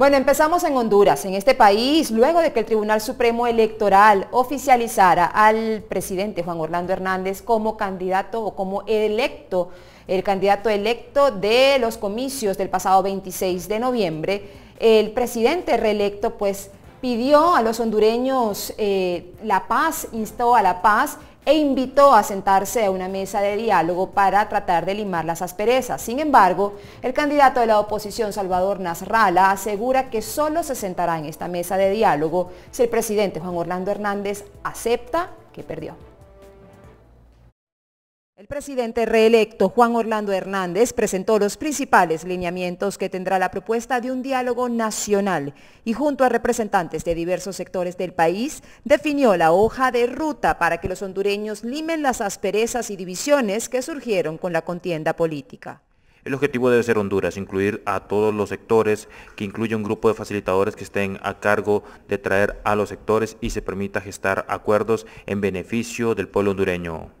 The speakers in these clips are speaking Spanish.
Bueno, empezamos en Honduras, en este país, luego de que el Tribunal Supremo Electoral oficializara al presidente Juan Orlando Hernández como candidato o como electo, el candidato electo de los comicios del pasado 26 de noviembre, el presidente reelecto pues pidió a los hondureños eh, la paz, instó a la paz e invitó a sentarse a una mesa de diálogo para tratar de limar las asperezas. Sin embargo, el candidato de la oposición, Salvador Nasralla, asegura que solo se sentará en esta mesa de diálogo si el presidente Juan Orlando Hernández acepta que perdió. El presidente reelecto Juan Orlando Hernández presentó los principales lineamientos que tendrá la propuesta de un diálogo nacional y junto a representantes de diversos sectores del país definió la hoja de ruta para que los hondureños limen las asperezas y divisiones que surgieron con la contienda política. El objetivo debe ser Honduras, incluir a todos los sectores, que incluya un grupo de facilitadores que estén a cargo de traer a los sectores y se permita gestar acuerdos en beneficio del pueblo hondureño.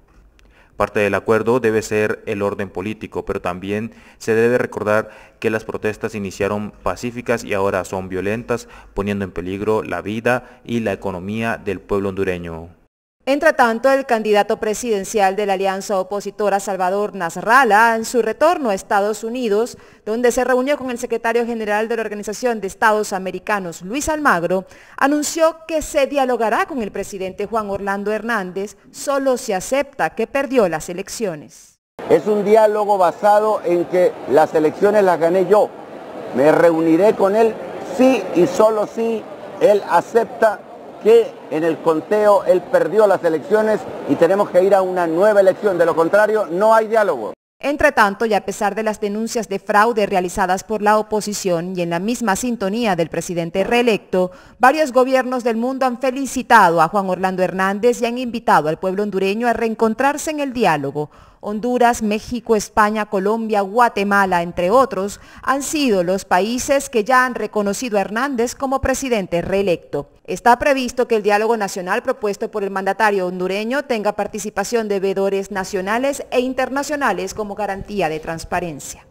Parte del acuerdo debe ser el orden político, pero también se debe recordar que las protestas iniciaron pacíficas y ahora son violentas, poniendo en peligro la vida y la economía del pueblo hondureño. Entre tanto, el candidato presidencial de la alianza opositora Salvador Nasralla, en su retorno a Estados Unidos, donde se reunió con el secretario general de la Organización de Estados Americanos, Luis Almagro, anunció que se dialogará con el presidente Juan Orlando Hernández solo si acepta que perdió las elecciones. Es un diálogo basado en que las elecciones las gané yo. Me reuniré con él sí y solo si él acepta que en el conteo él perdió las elecciones y tenemos que ir a una nueva elección. De lo contrario, no hay diálogo. Entre tanto, y a pesar de las denuncias de fraude realizadas por la oposición y en la misma sintonía del presidente reelecto, varios gobiernos del mundo han felicitado a Juan Orlando Hernández y han invitado al pueblo hondureño a reencontrarse en el diálogo. Honduras, México, España, Colombia, Guatemala, entre otros, han sido los países que ya han reconocido a Hernández como presidente reelecto. Está previsto que el diálogo nacional propuesto por el mandatario hondureño tenga participación de veedores nacionales e internacionales como garantía de transparencia.